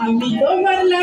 A mi tomar la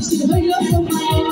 60. Hurry up, somebody.